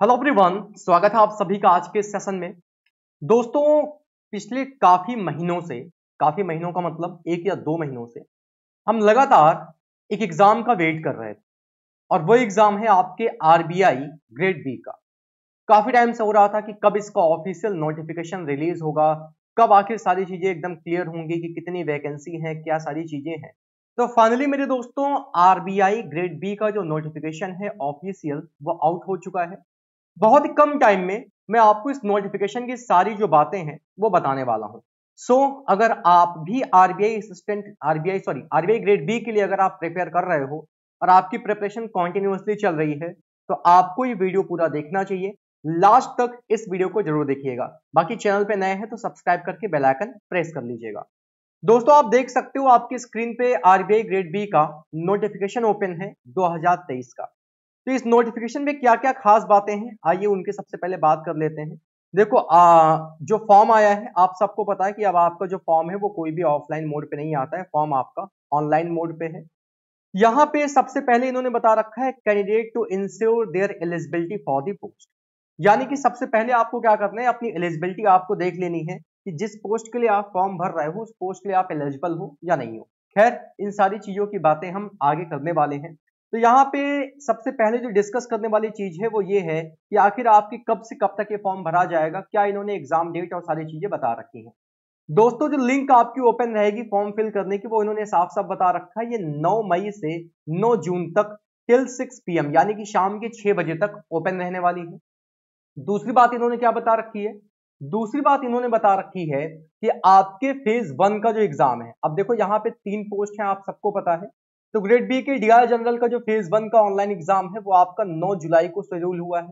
Hello everyone, स्वागत है आप सभी का आज के सेशन में। दोस्तों, पिछले काफ़ी महीनों से, काफ़ी महीनों का मतलब एक या दो महीनों से, हम लगातार एक एग्ज़ाम का वेट कर रहे थे। और वो एग्ज़ाम है आपके आरबीआई ग्रेड बी का। काफ़ी टाइम से हो रहा था कि कब इसका ऑफिशियल नोटिफिकेशन रिलीज़ होगा, कब आखिर सारी चीज़ें एकदम क्लियर होंगी कि कितनी वैकेंसी है, क्या सारी चीज़ें हैं। तो फाइनली मेरे दोस्तों आरबीआई ग्रेड बी का जो नोटिफिकेशन है ऑफिशियल वो आउट हो चुका है। बहुत ही कम टाइम में मैं आपको इस नोटिफिकेशन की सारी जो बातें हैं वो बताने वाला हूँ। सो so, अगर आप भी RBI assistant RBI sorry RBI grade B के लिए अगर आप प्रिपेयर कर रहे हो और आपकी प्रिपरेशन कॉन्टिन्यूसली चल रही है तो आपको ये वीडियो पूरा देखना चाहिए। लास्ट तक इस वीडियो को ज़रूर देखिएगा। बाकी चैनल पे नए हैं तो सब्सक्राइब करके बेल आइकन प्रेस कर लीजिएगा। दोस्तों आप देख सकते हो आपकी स्क्रीन पे आरबीआई ग्रेड बी का नोटिफिकेशन ओपन है 2023 का। तो इस नोटिफिकेशन में क्या क्या खास बातें हैं? आइए उनके सबसे पहले बात कर लेते हैं। देखो आ, जो फॉर्म आया है आप सबको पता है कि अब आपका जो फॉर्म है वो कोई भी ऑफलाइन मोड पे नहीं आता है। फॉर्म आपका ऑनलाइन मोड पे है। यहाँ पे सबसे पहले इन्होंने बता रखा है candidate to ensure their eligibility for the post यानी कि सबसे पहले आपको क्या करना है अपनी एलिजिबिलिटी आपको देख लेनी है कि जिस पोस्ट के लिए आप फॉर्म भर रहे हो उस पोस्ट के लिए आप एलिजिबल हो या नहीं हो। खैर इन सारी चीज़ों की बातें हम आगे करने वाले हैं। तो यहाँ पे सबसे पहले जो डिस्कस करने वाली चीज़ है वो ये है कि आखिर आपकी कब से कब तक ये फॉर्म भरा जाएगा, क्या इन्होंने एग्ज़ाम डेट और सारी चीज़ें बता रखी हैं। दोस्तों, जो लिंक आपकी ओपन रहेगी फॉर्म फिल करने की, वो इन्होंने साफ़ साफ़ बता रखा है, ये 9 मई से 9 जून तक टिल 6 पीएम यानी कि शाम के 6 बजे तक ओपन रहने वाली है। दूसरी बात इन्होंने क्या बता रखी है? दूसरी बात इन्होंने बता रखी है कि आपके फ़ेज़ वन का जो एग्ज़ाम है, अब देखो यहाँ पे तीन पोस्ट है, आप सबको पता है। तो ग्रेड बी के डीआर जनरल का जो फ़ेज़ वन का ऑनलाइन एग्ज़ाम है, वो आपका 9 जुलाई को शेड्यूल हुआ है।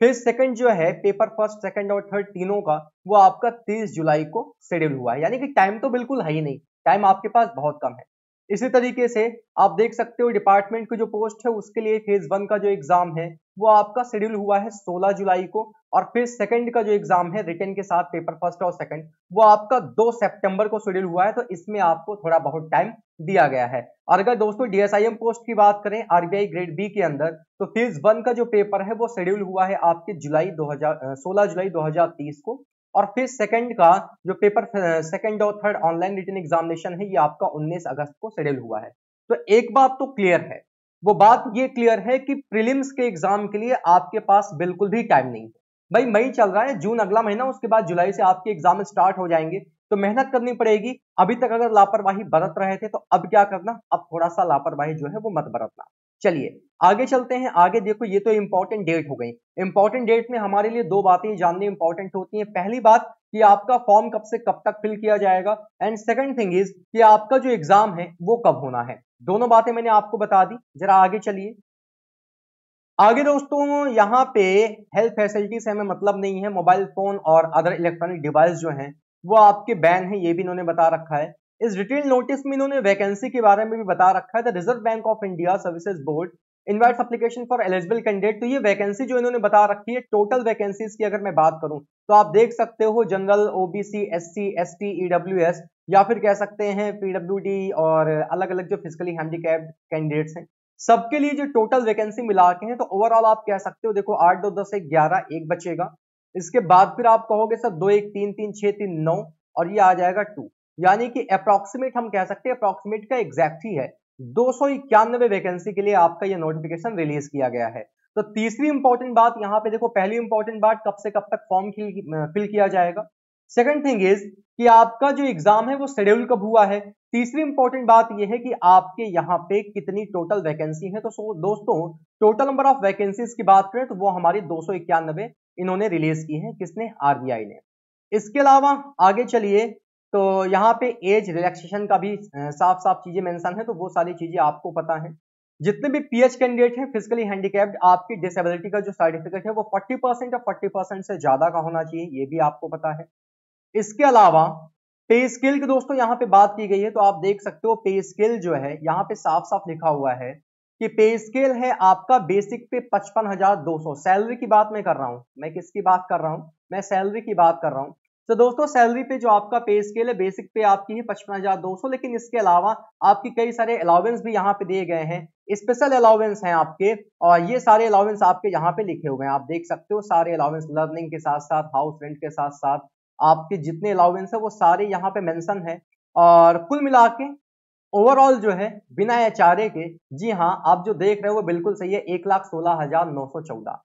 फ़ेज़ सेकंड जो है पेपर फ़र्स्ट सेकंड और थर्ड तीनों का, वो आपका 30 जुलाई को शेड्यूल हुआ है। यानी कि टाइम तो बिल्कुल है ही नहीं टाइम आपके पास बहुत कम है। इसी तरीके से आप देख सकते हो डिपार्टमेंट की जो पोस्ट है, उसके लिए फ़ेज़ वन का जो एग्ज़ाम है, वो आपका शेड्यूल हुआ है 16 जुलाई को। और फिर सेकंड का जो एग्ज़ाम है रिटर्न के साथ पेपर फ़र्स्ट और सेकंड वो आपका 2 सितंबर को शेड्यूल हुआ है तो इसमें आपको थोड़ा बहुत टाइम दिया गया है। और अगर दोस्तों डीएसआईएम पोस्ट की बात करें आरबीआई ग्रेड बी के अंदर तो फ़ेज़ वन का जो पेपर है, वो शेड्यूल हुआ है आपके जुलाई दो हज़ार सोलह जुलाई दो हज़ार तीस को। और फिर सेकंड का जो पेपर सेकंड और थर्ड ऑनलाइन रिटर्न एग्जामिनेशन है, ये आपका 19 अगस्त को शेड्यूल हुआ है। तो एक बात तो क्लियर है। वो बात ये क्लियर है कि प्रीलिम्स के एग्ज़ाम के लिए आपके पास बिल्कुल भी टाइम नहीं है। भाई, मई चल रहा है, जून अगला महीना, उसके बाद जुलाई से आपके एग्ज़ाम स्टार्ट हो जाएँगे तो मेहनत करनी पड़ेगी। अभी तक अगर लापरवाही बरत रहे थे तो अब क्या करना? अब थोड़ा सा लापरवाही जो है, वो मत बरतना। चलिए, आगे चलते हैं। आगे देखो, ये तो इंपॉर्टेंट डेट हो गई। इंपॉर्टेंट डेट में हमारे लिए दो बातें जाननी इंपॉर्टेंट होती हैं। पहली बात, कि आपका फॉर्म कब से कब तक फिल किया जाएगा एंड सेकंड थिंग इज़ कि आपका जो एग्ज़ाम है, वो कब होना है। दोनों बातें मैंने आपको बता दी। जरा आगे चलिए। आगे दोस्तों, यहाँ पे हेल्थ फैसिलिटीज़ हमें मतलब नहीं है। मोबाइल फ़ोन और अदर इलेक्ट्रॉनिक डिवाइस जो हैं, वो आपके बैन है, ये भी इन्होंने बता रखा है। इस डिटेल नोटिस में इन्होंने वैकेंसी के बारे में भी बता रखा है। The reserve bank of India services board invites application for eligible candidate तो ये वैकेंसी जो इन्होंने बता रखी है टोटल वैकेंसीज की अगर मैं बात करूँ तो आप देख सकते हो general OBC SC ST EWS या फिर कह सकते हैं पीडब्ल्यूडी और अलग अलग जो फिजिकली हैंडीकैप्ड कैंडिडेट्स हैं। सबके लिए जो टोटल वैकेंसी मिला के हैं तो ओवरऑल आप कह सकते हो, देखो, आठ दो दस एक ग्यारह, एक बचेगा। इसके बाद फिर आप कहोगे, सर, दो एक तीन तीन, छह तीन नौ, और ये आ जाएगा टू यानी कि अप्रोक्सीमेट हम कह सकते हैं अप्रोक्सीमेट का एग्जैक्ट ही है दो सौ इक्यानवे वैकेंसी के लिए आपका ये नोटिफिकेशन रिलीज़ किया गया है। तो तीसरी इंपॉर्टेंट बात, यहाँ पे देखो, पहली इंपॉर्टेंट बात, कब से कब तक फॉर्म फिल किया जाएगा। सेकंड थिंग इज़ कि आपका जो एग्ज़ाम है, वो शेड्यूल कब हुआ है? तीसरी इंपॉर्टेंट बात यह है कि आपके यहाँ पे कितनी टोटल वैकेंसी है। तो दोस्तों टोटल नंबर ऑफ़ वैकेंसीज की बात करें तो वो हमारी दो इन्होंने रिलीज़ की है, किसने? आरबीआई ने। इसके अलावा आगे चलिए तो यहाँ पे एज रिलैक्सेशन का भी साफ़ साफ़ चीज़ें मेंशन है तो वो सारी चीज़ें आपको पता है। जितने भी पीएच कैंडिडेट हैं फिजिकली हैंडीकैप्ड आपकी डिसेबिलिटी का जो सर्टिफिकेट है, वो 40 परसेंट या 40 परसेंट से ज़्यादा का होना चाहिए, ये भी आपको पता है। इसके अलावा पे स्केल के दोस्तों यहाँ पे बात की गई है तो आप देख सकते हो पे स्केल जो है, यहाँ पे साफ़ साफ़ लिखा हुआ है कि पे स्केल है आपका बेसिक पे पचपन हज़ार दो सौ। सैलरी की बात मैं कर रहा हूँ। मैं किसकी बात कर रहा हूँ? मैं सैलरी की बात कर रहा हूँ। तो दोस्तों सैलरी पे जो आपका पे स्केल है बेसिक पे आपकी है पचपन हज़ार दो सौ, लेकिन इसके अलावा आपकी कई सारे अलाउंस भी यहाँ पे दिए गए हैं। स्पेशल अलाउंस हैं आपके, और ये सारे अलाउंस आपके यहाँ पे लिखे हुए हैं। आप देख सकते हो सारे अलाउंस लर्निंग के साथ साथ हाउस रेंट के साथ साथ आपके जितने अलाउंस है, वो सारे यहाँ पे मेंशन है। और कुल मिला के ओवरऑल जो है, बिना एच के, जी हाँ आप जो देख रहे हो, वो बिल्कुल सही है, एक लाख सोलह हज़ार नौ सौ चौदह।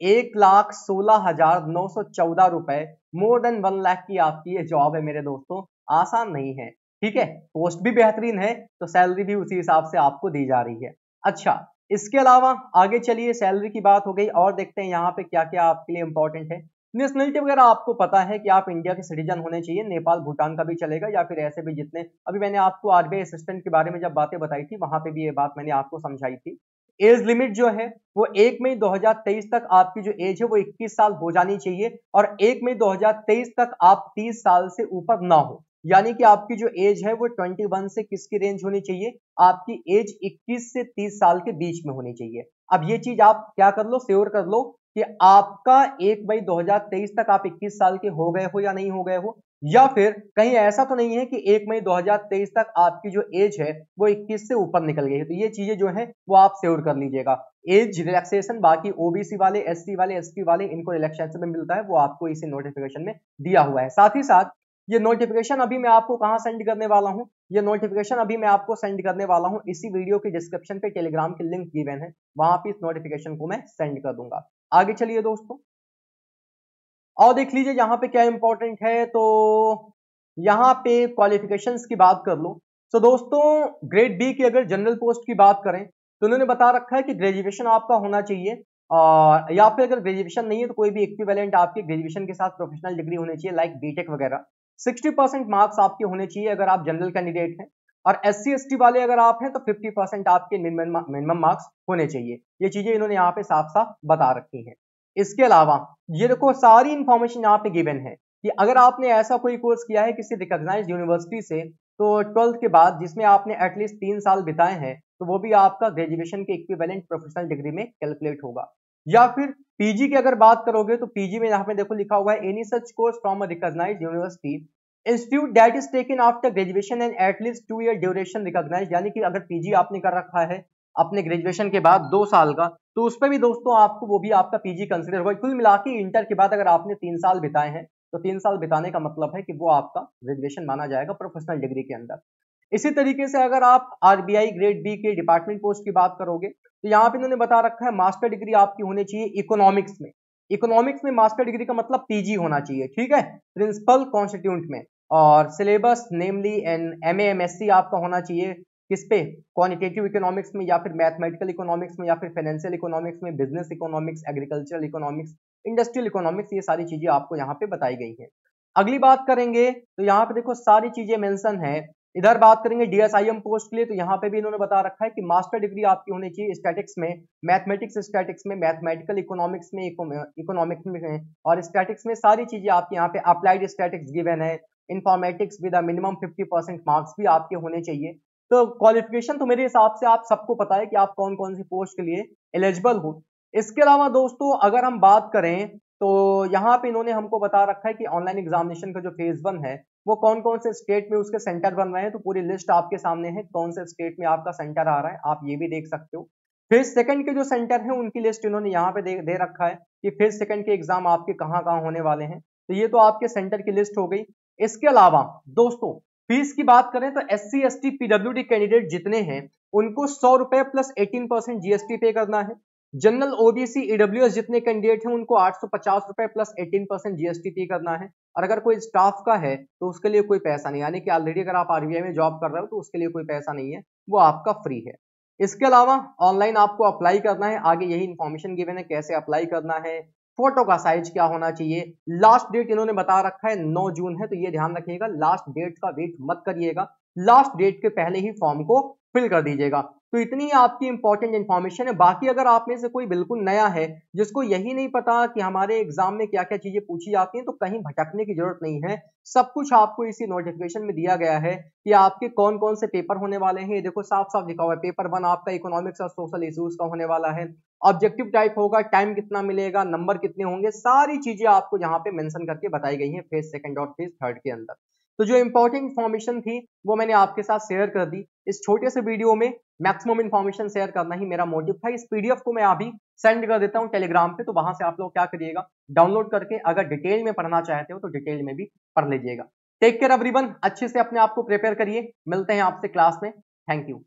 एक लाख सोलह हज़ार नौ सौ चौदह रुपए मोर देन वन लाख की आपकी ये जॉब है मेरे दोस्तों, आसान नहीं है। ठीक है पोस्ट भी बेहतरीन है तो सैलरी भी उसी हिसाब से आपको दी जा रही है। अच्छा इसके अलावा आगे चलिए सैलरी की बात हो गई, और देखते हैं यहाँ पे क्या क्या आपके लिए इंपॉर्टेंट है। नेशनलिटी वगैरह आपको पता है कि आप इंडिया के सिटीजन होने चाहिए, नेपाल, भूटान का भी चलेगा या फिर ऐसे भी जितने, अभी मैंने आपको आरबीआई असिस्टेंट के बारे में जब बातें बताई थी, वहाँ पे भी ये बात मैंने आपको समझाई थी। एज लिमिट जो है, वो एक मई 2023 तक आपकी जो एज है, वो 21 साल हो जानी चाहिए और एक मई 2023 तक आप 30 साल से ऊपर ना हो। यानी कि आपकी जो एज है, वो 21 से किसकी रेंज होनी चाहिए? आपकी एज 21 से 30 साल के बीच में होनी चाहिए। अब ये चीज़ आप क्या कर लो, श्योर कर लो कि आपका एक मई 2023 तक आप 21 साल के हो गए हो या नहीं हो गए हो, या फिर कहीं ऐसा तो नहीं है कि एक मई 2023 तक आपकी जो एज है वो 21 से ऊपर निकल गई है। तो ये चीज़ें जो है वो आप श्योर कर लीजिएगा। एज रिलैक्सेशन बाकी ओबीसी वाले एससी वाले एसटी वाले, इनको रिलैक्सेशन में मिलता है, वो आपको इसी नोटिफिकेशन में दिया हुआ है। साथ ही साथ, ये नोटिफिकेशन अभी मैं आपको कहाँ सेंड करने वाला हूँ? ये नोटिफिकेशन अभी मैं आपको सेंड करने वाला हूँ, इसी वीडियो के डिस्क्रिप्शन पे टेलीग्राम की लिंक गिवन है, वहाँ पे इस नोटिफिकेशन को मैं सेंड कर दूँगा। आगे चलिए दोस्तों। और देख लीजिए यहाँ पे क्या इंपॉर्टेंट है तो यहाँ पे क्वालिफिकेशंस की बात कर लो। तो दोस्तों ग्रेड बी की अगर जनरल पोस्ट की बात करें तो उन्होंने बता रखा है कि ग्रेजुएशन आपका होना चाहिए, और या फिर अगर ग्रेजुएशन नहीं है तो कोई भी इक्विवेलेंट आपके ग्रेजुएशन के साथ प्रोफेशनल डिग्री होनी चाहिए लाइक बीटेक वगैरह। 60 परसेंट मार्क्स आपके होने चाहिए अगर आप जनरल कैंडिडेट हैं। और एस सी वाले अगर आप हैं तो 50 परसेंट आपके मिनिमम मार्क्स होने चाहिए। ये चीज़ें इन्होंने यहाँ पे साफ़ साफ़ बता रखी हैं। इसके अलावा, ये देखो, सारी इंफॉर्मेशन यहाँ पे गिवन है कि अगर आपने ऐसा कोई कोर्स किया है किसी रिकॉग्नाइज यूनिवर्सिटी से तो ट्वेल्थ के बाद जिसमें आपने एटलीस्ट तीन साल बिताए हैं तो वो भी आपका ग्रेजुएशन के इक्विवेलेंट प्रोफेशनल डिग्री में कैलकुलेट होगा। या फिर पीजी की अगर बात करोगे तो पीजी में यहाँ पे देखो लिखा हुआ है any such course from a recognise university institute that is taken after graduation and at least two year duration recognise यानी कि अगर पीजी आपने कर रखा है, अपने ग्रेजुएशन के बाद दो साल का तो उस पर भी दोस्तों आपको वो भी आपका पीजी कंसिडर होगा। कुल मिला के इंटर के बाद अगर आपने तीन साल बिताए हैं तो तीन साल बिताने का मतलब है कि वो आपका ग्रेजुएशन माना जाएगा प्रोफेशनल डिग्री के अंदर। इसी तरीके से अगर आप आरबीआई ग्रेड बी के डिपार्टमेंट पोस्ट की बात करोगे तो यहाँ पे इन्होंने बता रखा है मास्टर डिग्री आपकी होनी चाहिए इकोनॉमिक्स में। इकोनॉमिक्स में मास्टर डिग्री का मतलब पीजी होना चाहिए, ठीक है? प्रिंसिपल कॉन्स्टिट्यूंट में। और syllabus namely N M M S C आपका होना चाहिए। किस पे? क्वानिटेटिव इकोनॉमिक्स में या फिर मैथमेटिकल इकोनॉमिक्स में या फिर फाइनेंशियल इकोनॉमिक्स में business economics agricultural economics industrial economics ये सारी चीज़ें आपको यहाँ पे बताई गई है। अगली बात करेंगे तो यहाँ पे देखो सारी चीज़ें मेंशन है। इधर बात करेंगे डीएसआईएम पोस्ट के लिए तो यहाँ पे भी इन्होंने बता रखा है कि मास्टर डिग्री आपकी होनी चाहिए स्टैटिक्स में मैथमेटिक्स स्टैटिक्स में मैथमेटिकल इकोनॉमिक्स में इकोनॉमिक्स में और स्टैटिक्स में सारी चीज़ें आपके यहाँ पे अप्लाइड स्टैटिक्स गिवन है। Informatics with minimum fifty percent marks भी आपके होने चाहिए। तो क्वालिफिकेशन तो मेरे हिसाब से आप सबको पता है कि आप कौन कौन सी पोस्ट के लिए एलिजिबल हो। इसके अलावा दोस्तों अगर हम बात करें तो यहाँ पे इन्होंने हमको बता रखा है कि ऑनलाइन एग्जामिनेशन का जो फ़ेज़ वन है वो कौन कौन से स्टेट में उसके सेंटर बन रहे हैं तो पूरी लिस्ट आपके सामने है कौन से स्टेट में आपका सेंटर आ रहा है आप ये भी देख सकते हो। फिर सेकंड के जो सेंटर है उनकी लिस्ट इन्होंने यहाँ पे दे, दे रखा है कि फिर सेकंड के एग्ज़ाम आपके कहाँ कहाँ होने वाले हैं। तो ये तो आपके सेंटर की लिस्ट हो गई। इसके अलावा, दोस्तों फ़ीस की बात करें तो S C S T PW D candidate जितने हैं, उनको सौ रुपए प्लस एटीन परसेंट जीएसटी पे करना है। जनरल ओबीसी ईडब्ल्यू जितने कैंडिडेट हैं, उनको आठ सौ पचास रुपए प्लस एटीन परसेंट जीएसटी पे करना है। और अगर कोई स्टाफ का है तो उसके लिए कोई पैसा नहीं यानी कि ऑलरेडी अगर आप आरबीआई में जॉब कर रहे हो तो उसके लिए कोई पैसा नहीं है। वो आपका फ्री है। इसके अलावा ऑनलाइन आपको अप्लाई करना है। आगे यही इन्फॉर्मेशन गिवन है, कैसे अप्लाई करना है फ़ोटो का साइज़ क्या होना चाहिए? लास्ट डेट इन्होंने बता रखा है 9 जून है तो ये ध्यान रखिएगा लास्ट डेट का वेट मत करिएगा। लास्ट डेट के पहले ही फॉर्म को फिल कर दीजिएगा। तो इतनी आपकी इंपॉर्टेंट इन्फॉर्मेशन है। बाकी अगर आप में से कोई बिल्कुल नया है, जिसको यही नहीं पता कि हमारे एग्ज़ाम में क्या क्या चीज़ें पूछी जाती हैं तो कहीं भटकने की ज़रूरत नहीं है। सब कुछ आपको इसी नोटिफिकेशन में दिया गया है कि आपके कौन कौन से पेपर होने वाले हैं। ये देखो साफ़ साफ़ लिखा हुआ है। पेपर वन आपका इकोनॉमिक्स और सोशल इश्यूज़ का होने वाला है। ऑब्जेक्टिव टाइप होगा टाइम कितना मिलेगा नंबर कितने होंगे, सारी चीज़ें आपको यहाँ पे मेंशन करके बताई गई हैं फ़ेज़ सेकंड और फ़ेज़ थर्ड के अंदर। तो जो इंपॉर्टेंट इन्फॉर्मेशन थी, वो मैंने आपके साथ शेयर कर दी। इस छोटे से वीडियो में मैक्सिमम इन्फॉर्मेशन शेयर करना ही मेरा मोटिव था। इस पीडीएफ को मैं अभी सेंड कर देता हूँ टेलीग्राम पे तो वहाँ से आप लोग क्या करिएगा डाउनलोड करके अगर डिटेल में पढ़ना चाहते हो तो डिटेल में भी पढ़ लीजिएगा। टेक केयर एवरीवन अच्छे से अपने आप को प्रिपेयर करिए। मिलते हैं आपसे क्लास में। Thank you